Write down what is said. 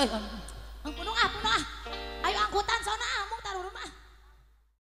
你走走，